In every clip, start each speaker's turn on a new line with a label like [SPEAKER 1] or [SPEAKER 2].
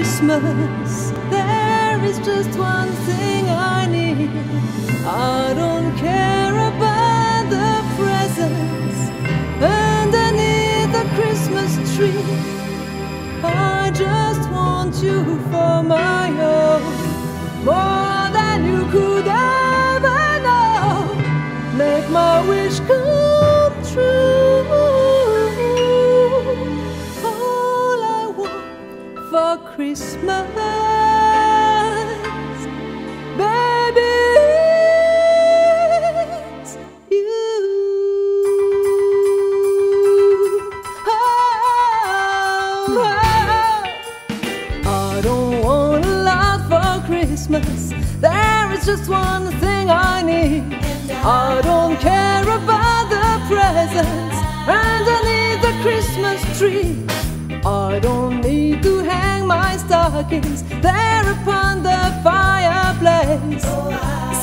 [SPEAKER 1] Christmas, there is just one thing I need. I don't care about the presents underneath the Christmas tree. I just want you for my own, Christmas. There is just one thing I need. I don't care about the presents underneath the Christmas tree. I don't need to hang my stockings there upon the fireplace.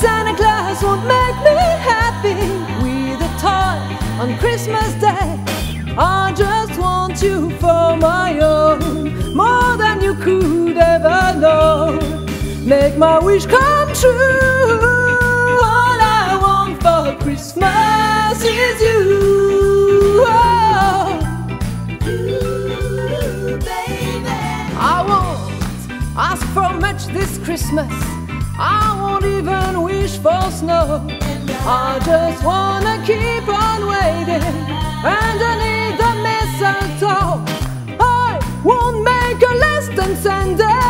[SPEAKER 1] Santa Claus won't make me happy with a toy on Christmas Day. I just want you for my own, more than you could. Make my wish come true. All I want for Christmas is you. Oh. I won't ask for much this Christmas. I won't even wish for snow. I just wanna keep on waiting underneath the mistletoe. I won't make a less than send it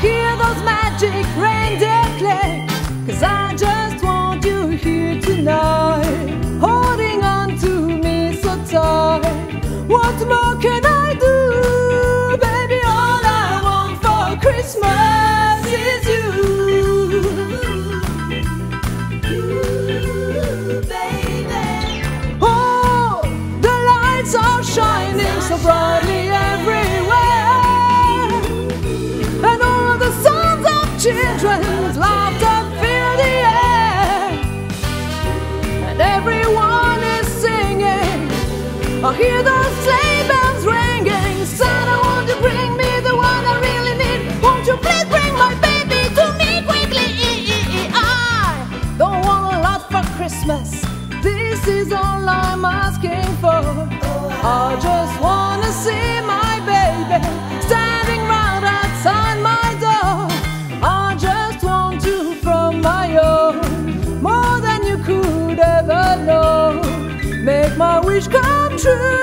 [SPEAKER 1] hear those magic reindeer click. Cause I just want you here tonight, holding on to me so tight. What more can I do? Baby, all I want for Christmas is you. Baby. Oh, the lights are shining so brightly children's laughter fill the air. And everyone is singing. I hear those sleigh bells ringing. Santa, won't you bring me the one I really need? Won't you please bring my baby to me quickly? I don't want a lot for Christmas. This is all I'm asking for. I just wanna see my wish come true.